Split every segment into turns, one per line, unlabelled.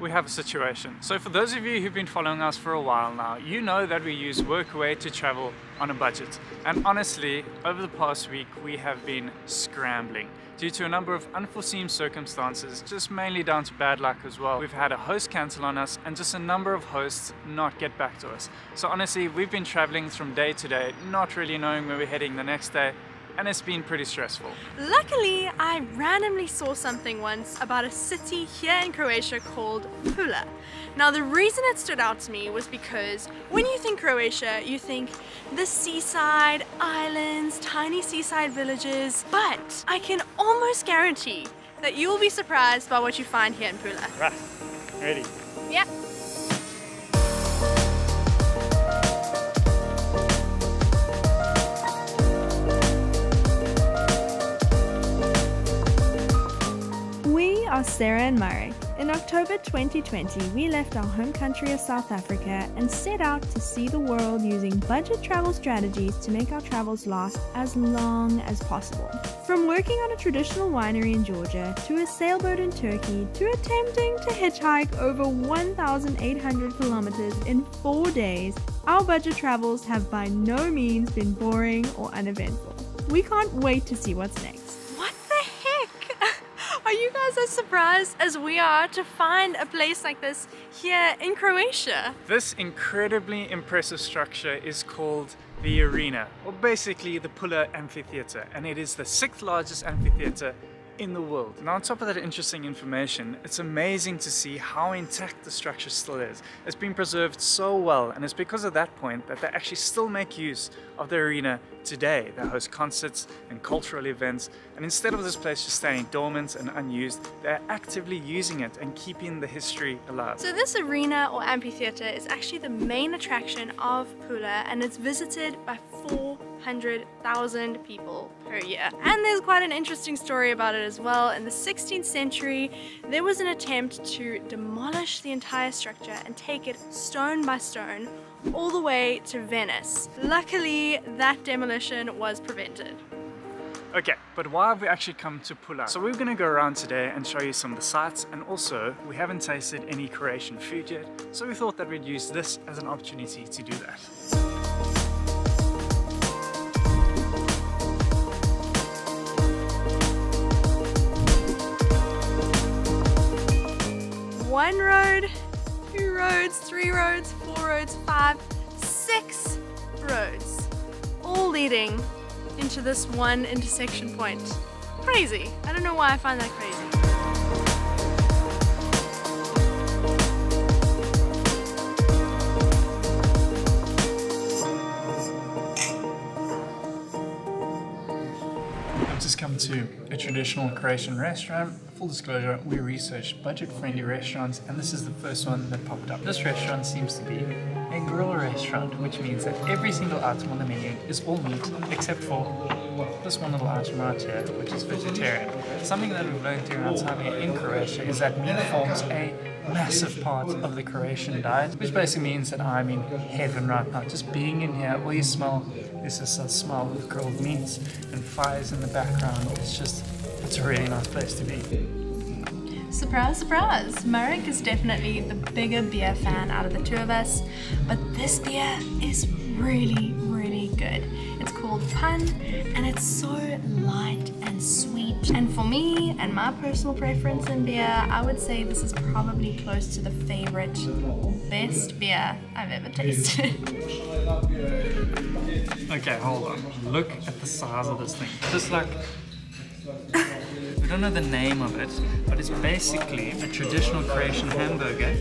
we have a situation. So for those of you who've been following us for a while now, you know that we use Workaway to travel on a budget. And honestly, over the past week, we have been scrambling due to a number of unforeseen circumstances, just mainly down to bad luck as well. We've had a host cancel on us and just a number of hosts not get back to us. So honestly, we've been traveling from day to day, not really knowing where we're heading the next day, and it's been pretty stressful.
Luckily, I randomly saw something once about a city here in Croatia called Pula. Now the reason it stood out to me was because when you think Croatia, you think the seaside, islands, tiny seaside villages, but I can almost guarantee that you'll be surprised by what you find here in Pula.
Right, ready?
Yeah.
Sarah and Marek. In October 2020, we left our home country of South Africa and set out to see the world using budget travel strategies to make our travels last as long as possible. From working on a traditional winery in Georgia, to a sailboat in Turkey, to attempting to hitchhike over 1,800 kilometers in four days, our budget travels have by no means been boring or uneventful. We can't wait to see what's next.
Guys as surprised as we are to find a place like this here in Croatia?
This incredibly impressive structure is called the Arena, or basically the Pula Amphitheatre, and it is the sixth largest amphitheatre in the world. Now on top of that interesting information, it's amazing to see how intact the structure still is. It's been preserved so well and it's because of that point that they actually still make use of the arena today. They host concerts and cultural events and instead of this place just standing dormant and unused, they're actively using it and keeping the history alive.
So this arena or amphitheatre is actually the main attraction of Pula and it's visited by four 100,000 people per year. And there's quite an interesting story about it as well. In the 16th century, there was an attempt to demolish the entire structure and take it stone by stone all the way to Venice. Luckily, that demolition was prevented.
Okay, but why have we actually come to Pula? So we're gonna go around today and show you some of the sights and also we haven't tasted any Croatian food yet, so we thought that we'd use this as an opportunity to do that.
One road, two roads, three roads, four roads, five, six roads, all leading into this one intersection point. Crazy. I don't know why I find that crazy.
Just come to a traditional Croatian restaurant. Full disclosure, we researched budget-friendly restaurants and this is the first one that popped up. This restaurant seems to be a grill restaurant, which means that every single item on the menu is all meat except for this one little item right here, which is vegetarian. Something that we've learned during our time here in Croatia is that meat forms a massive part of the Croatian diet, which basically means that I'm in heaven right now. Just being in here, all you smell is just a smell of grilled meats and fires in the background. It's just, it's a really nice place to be.
Surprise, surprise! Marek is definitely the bigger beer fan out of the two of us, but this beer is really, really good. It's called Pan, and it's so light and sweet. And for me, and my personal preference in beer, I would say this is probably close to the favorite or best beer I've ever tasted.
okay, hold on. Look at the size of this thing. Just like don't know the name of it, but it's basically a traditional Croatian hamburger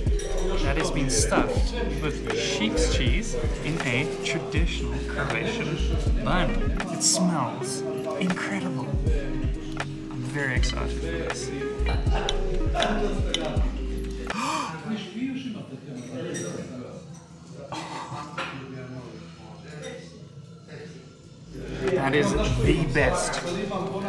that has been stuffed with sheep's cheese in a traditional Croatian bun. It smells incredible. I'm very excited for this. That is the best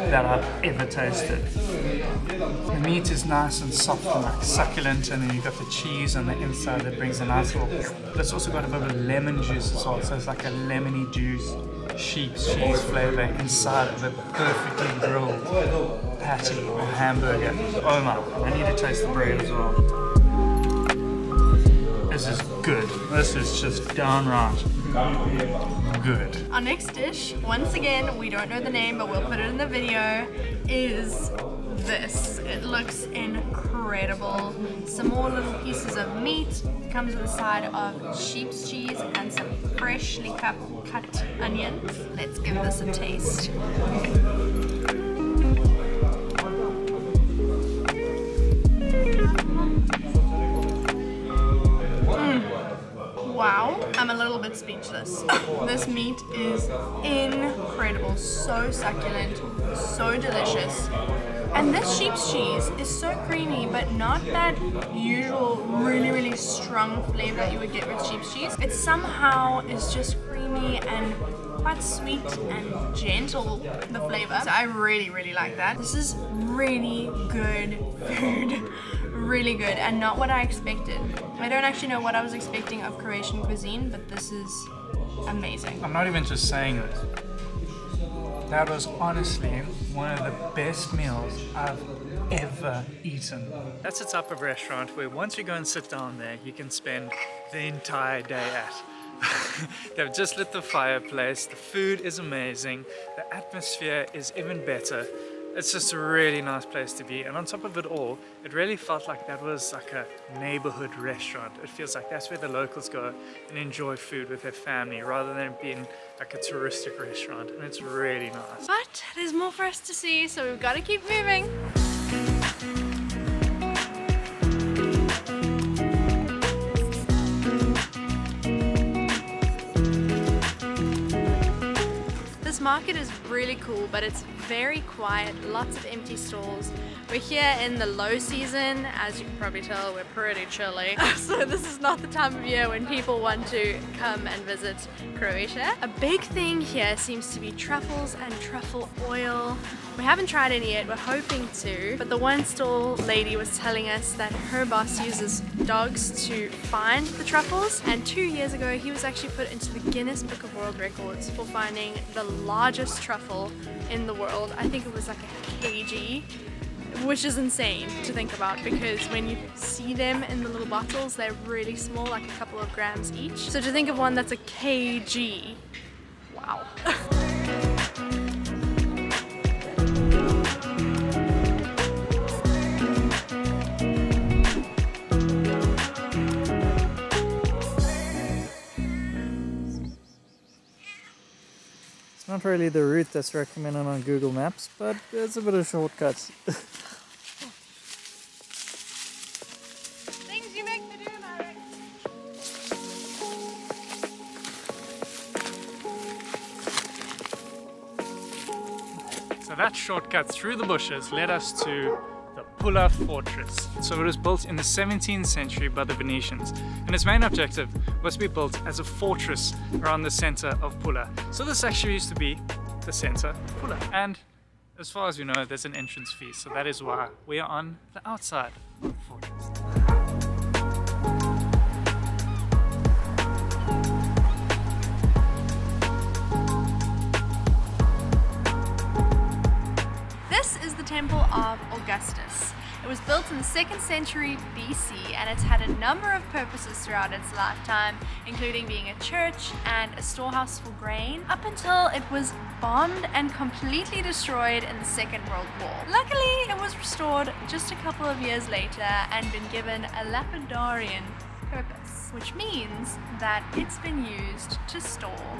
that I've ever tasted. The meat is nice and soft and like succulent and then you've got the cheese on the inside that brings a nice little... But it's also got a bit of lemon juice as well, so it's like a lemony juice sheep's cheese flavor inside of a perfectly grilled patty or hamburger. Oh my, I need to taste the bread as well. This is good. This is just downright good.
Our next dish, once again, we don't know the name, but we'll put it in the video, is this. It looks incredible. Some more little pieces of meat. Comes with a side of sheep's cheese and some freshly cut, cut onions. Let's give this a taste. Speechless. this meat is incredible, so succulent, so delicious. And this sheep's cheese is so creamy, but not that usual really, really strong flavor that you would get with sheep's cheese. It somehow is just creamy and quite sweet and gentle, the flavor. So I really, really like that. This is really good food. really good and not what I expected. I don't actually know what I was expecting of Croatian cuisine, but this is amazing.
I'm not even just saying this. That was honestly one of the best meals I've ever eaten. That's the type of restaurant where once you go and sit down there, you can spend the entire day at. They've just lit the fireplace, the food is amazing, the atmosphere is even better. It's just a really nice place to be and on top of it all, it really felt like that was like a neighborhood restaurant. It feels like that's where the locals go and enjoy food with their family rather than being like a touristic restaurant and it's really nice.
But there's more for us to see so we've got to keep moving. This market is really cool, but it's very quiet, lots of empty stalls. We're here in the low season, as you can probably tell, we're pretty chilly. so this is not the time of year when people want to come and visit Croatia. A big thing here seems to be truffles and truffle oil. We haven't tried any yet, we're hoping to, but the one stall lady was telling us that her boss uses dogs to find the truffles, and two years ago he was actually put into the Guinness Book of World Records for finding the largest truffle in the world. I think it was like a kg which is insane to think about because when you see them in the little bottles they're really small like a couple of grams each so to think of one that's a kg wow
Not really the route that's recommended on Google Maps, but it's a bit of shortcuts.
Things you make me do, Mary.
So that shortcut through the bushes led us to Pula Fortress. So it was built in the 17th century by the Venetians and its main objective was to be built as a fortress around the center of Pula. So this actually used to be the center of Pula. And as far as we know, there's an entrance fee, so that is why we are on the outside of the fortress.
This is the temple of Augustus. It was built in the 2nd century BC and it's had a number of purposes throughout its lifetime, including being a church and a storehouse for grain, up until it was bombed and completely destroyed in the Second World War. Luckily, it was restored just a couple of years later and been given a lapidarian purpose, which means that it's been used to store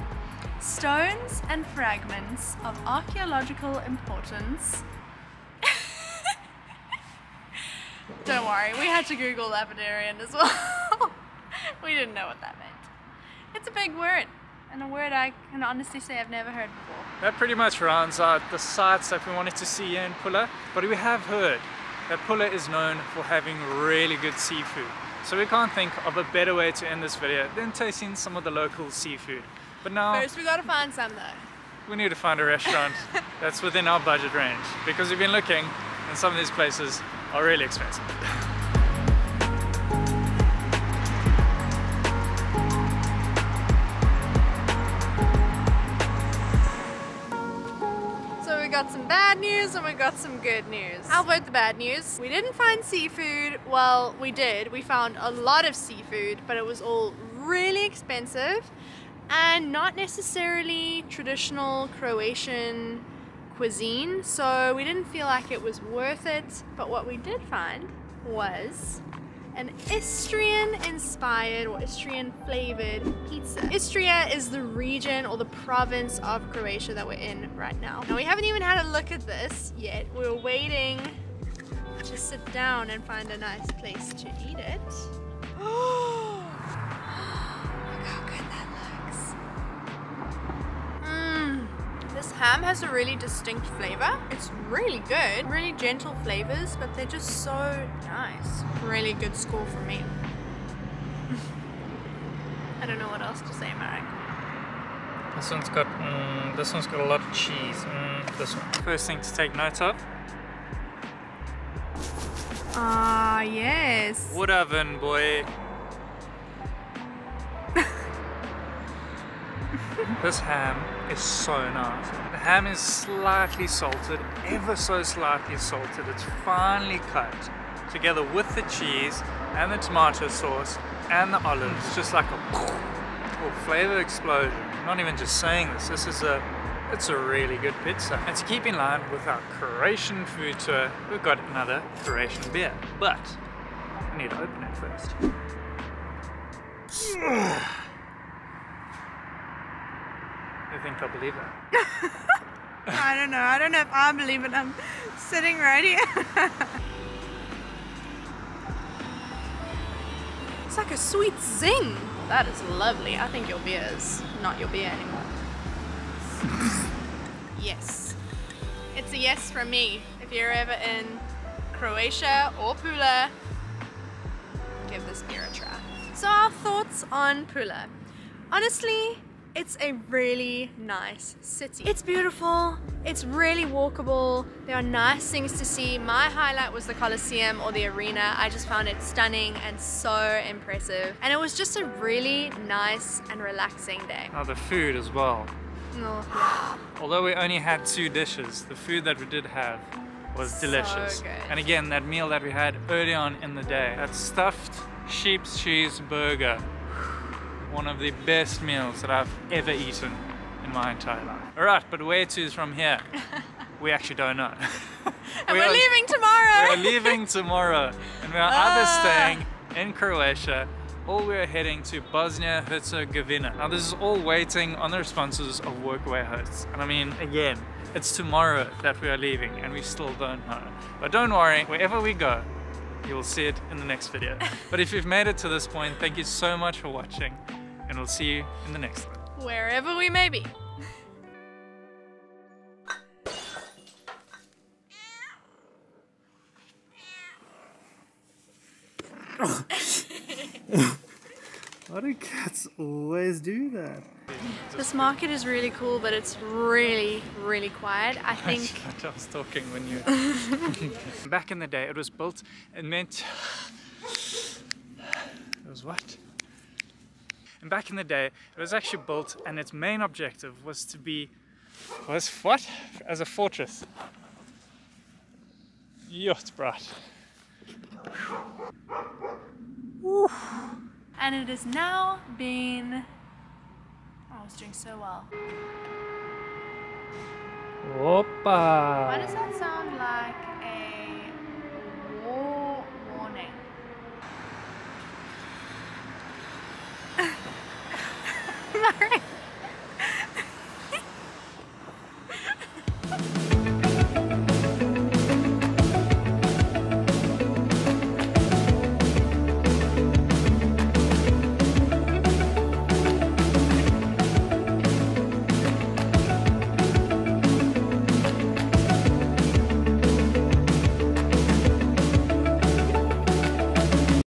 stones and fragments of archaeological importance Don't worry, we had to Google lapidarian as well. we didn't know what that meant. It's a big word, and a word I can honestly say I've never heard before.
That pretty much rounds out the sites that we wanted to see in Pula, but we have heard that Pula is known for having really good seafood. So we can't think of a better way to end this video than tasting some of the local seafood. But now...
First we gotta find some though.
We need to find a restaurant that's within our budget range because we've been looking and some of these places are really expensive.
So we got got some bad news and we got some good news. How about the bad news? We didn't find seafood. Well, we did. We found a lot of seafood, but it was all really expensive and not necessarily traditional Croatian cuisine. So we didn't feel like it was worth it. But what we did find was an Istrian inspired or Istrian flavored pizza. Istria is the region or the province of Croatia that we're in right now. Now we haven't even had a look at this yet. We're waiting to sit down and find a nice place to eat it. Oh, This ham has a really distinct flavor. It's really good. Really gentle flavors, but they're just so nice. Really good score for me. I don't know what else to say, Marek.
This one's got, mm, this one's got a lot of cheese. Mm, this one. First thing to take note of,
Ah, yes.
wood oven, boy. this ham is so nice. The ham is slightly salted, ever so slightly salted. It's finely cut together with the cheese and the tomato sauce and the olives, it's just like a oh, flavor explosion. I'm not even just saying this. This is a it's a really good pizza. And to keep in line with our Croatian food tour, we've got another Croatian beer. But I need to open it first. I think they'll believe that.
I don't know. I don't know if I believe it. I'm sitting right here. it's like a sweet zing. That is lovely. I think your beer is not your beer anymore. yes. It's a yes from me. If you're ever in Croatia or Pula, give this beer a try. So our thoughts on Pula. Honestly, it's a really nice city. It's beautiful, it's really walkable, there are nice things to see. My highlight was the Colosseum or the arena. I just found it stunning and so impressive. And it was just a really nice and relaxing day.
Now the food as well.
Oh,
Although we only had two dishes, the food that we did have was
So
delicious.
good.
And again, that meal that we had early on in the day, that stuffed sheep's cheese burger, one of the best meals that I've ever eaten in my entire life. All right, but where to is from here? we actually don't know.
and
We
we're leaving tomorrow!
We're leaving tomorrow, and we are
Ah.
either staying in Croatia or we're heading to Bosnia Herzegovina. Now, this is all waiting on the responses of workaway hosts. And I mean, again, it's tomorrow that we are leaving, and we still don't know. But don't worry, wherever we go, you will see it in the next video. but if you've made it to this point, thank you so much for watching, and we'll see you in the next one.
Wherever we may be.
Why do cats always do that?
This market is really cool, but it's really, really quiet. I think
I was talking when you. Back in the day, it was built. It meant. It was what? And back in the day, it was actually built, and its main objective was to be, was what? As a fortress. Yachtbrat.
and it has now been oh, I was doing so well. Why
Opa!
does that sound like sorry.